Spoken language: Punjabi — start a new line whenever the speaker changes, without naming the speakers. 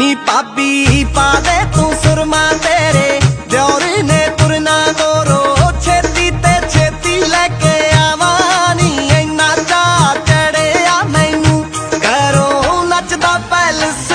ਨੀ ਪਾਪੀ ਪਾ ਦੇ ਤੂੰ ਸੁਰਮਾ ਤੇਰੇ। ਦਿਉਰ ਨੇ ਤੁਰਨਾ ਦੋਰੋ ਛੇਤੀ ਤੇ ਛੇਤੀ ਲੈ ਕੇ ਆਵਾਨੀ ਐਨਾ ਚਾ ਚੜਿਆ ਮੈਨੂੰ। ਕਰੋ ਨੱਚਦਾ ਪੈਲਸ